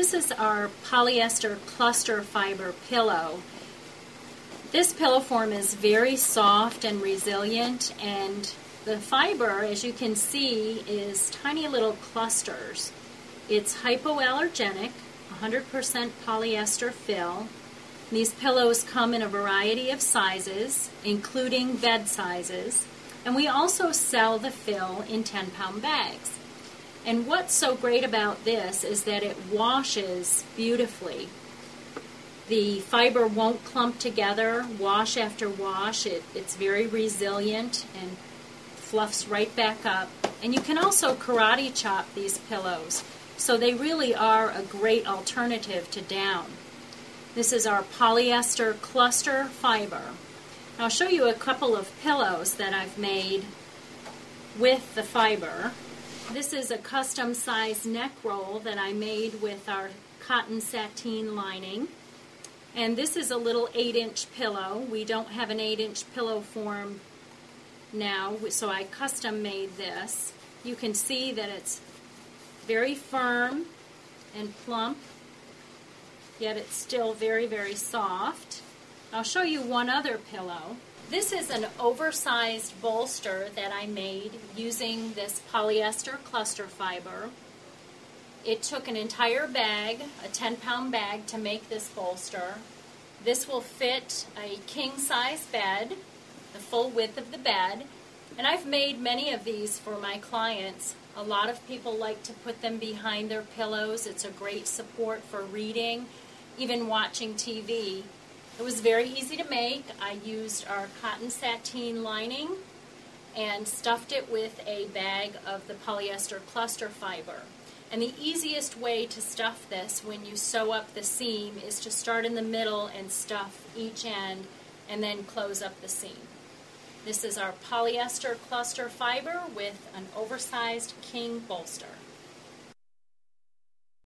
This is our polyester cluster fiber pillow. This pillow form is very soft and resilient, and the fiber, as you can see, is tiny little clusters. It's hypoallergenic, 100% polyester fill. These pillows come in a variety of sizes, including bed sizes, and we also sell the fill in 10 pound bags. And what's so great about this is that it washes beautifully. The fiber won't clump together wash after wash. It, it's very resilient and fluffs right back up. And you can also karate chop these pillows, so they really are a great alternative to down. This is our polyester cluster fiber. I'll show you a couple of pillows that I've made with the fiber. This is a custom size neck roll that I made with our cotton sateen lining. And this is a little 8 inch pillow. We don't have an 8 inch pillow form now, so I custom made this. You can see that it's very firm and plump, yet it's still very, very soft. I'll show you one other pillow. This is an oversized bolster that I made using this polyester cluster fiber. It took an entire bag, a 10 pound bag, to make this bolster. This will fit a king size bed, the full width of the bed, and I've made many of these for my clients. A lot of people like to put them behind their pillows. It's a great support for reading, even watching TV. It was very easy to make. I used our cotton sateen lining and stuffed it with a bag of the polyester cluster fiber. And the easiest way to stuff this when you sew up the seam is to start in the middle and stuff each end and then close up the seam. This is our polyester cluster fiber with an oversized king bolster.